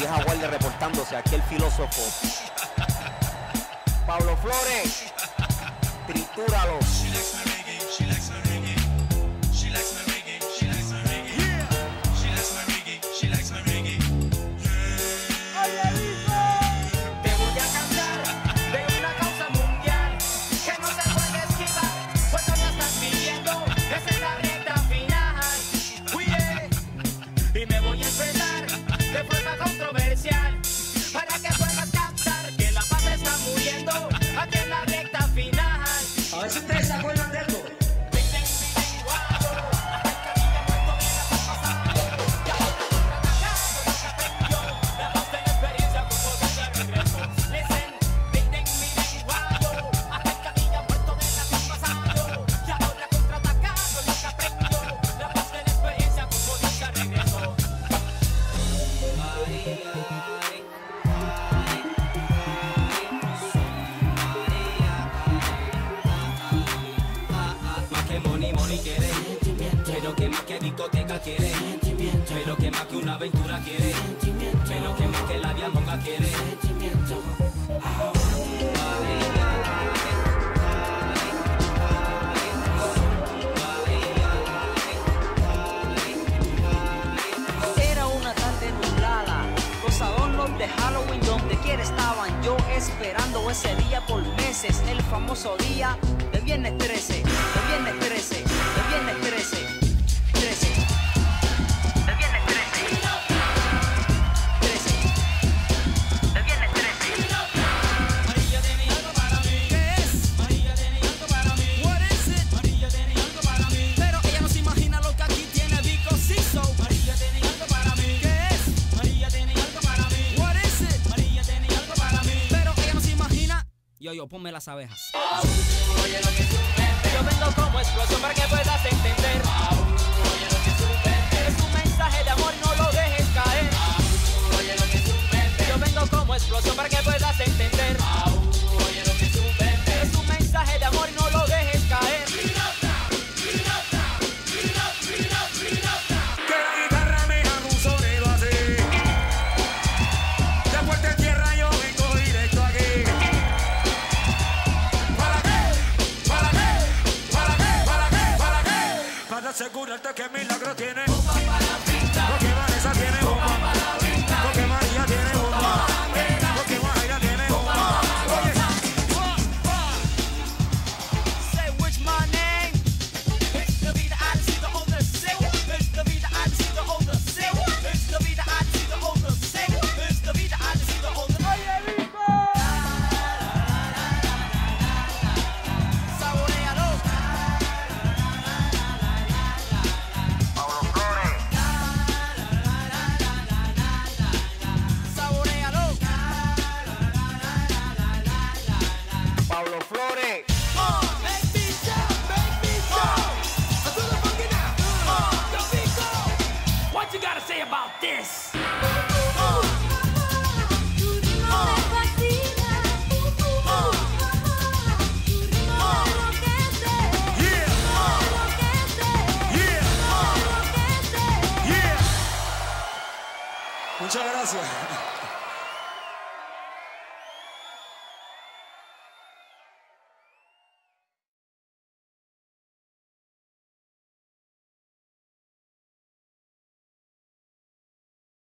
vieja guardia reportándose aquel filósofo. Pablo Flores, tritúralos. querer Pero que más que discoteca querer Pero que más que una aventura querer Pero que más que la diamonga querer Era una tarde nublada Los adornos de Halloween donde quiera estaban Yo esperando ese día por meses El famoso día de viernes 13 De viernes 13 yo, yo, ponme las abejas. Oye lo que yo vengo como explosión para que puedas entender. Oye lo que asegurarte que milagro tiene. What you gotta say about this? Muchas gracias.